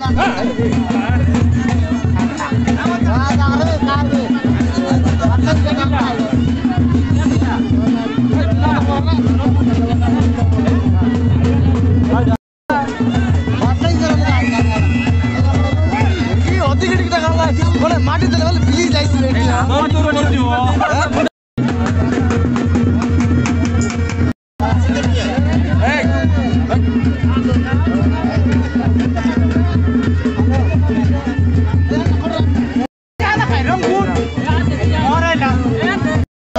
মাটি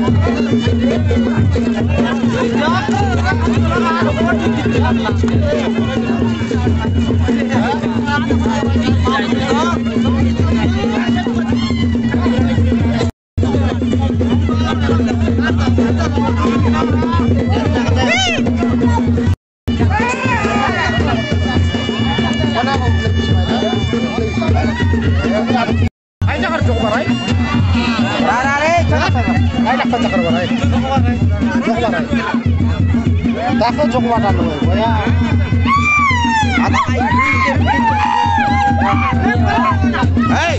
Ayo jangan coba right. দেখো চোখবা টানো ভয়া Hey!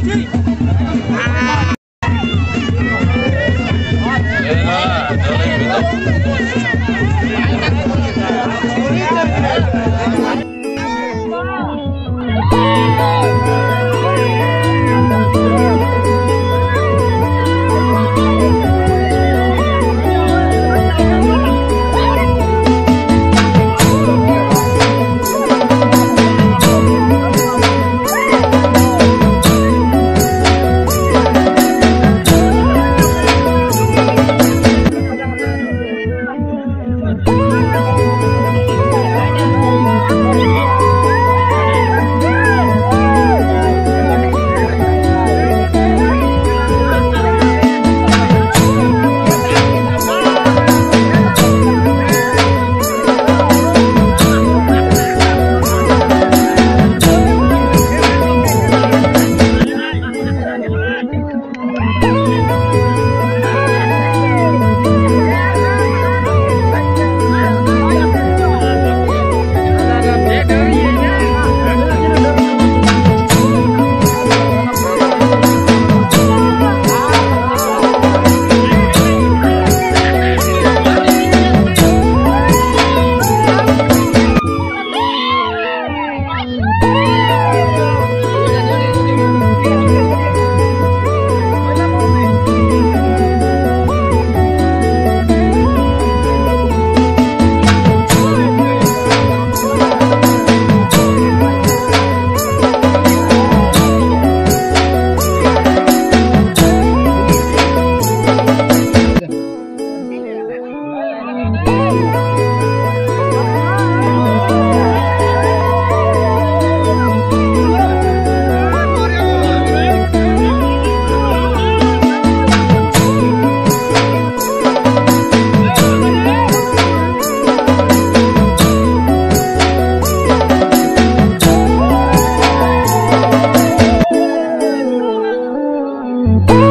Bye.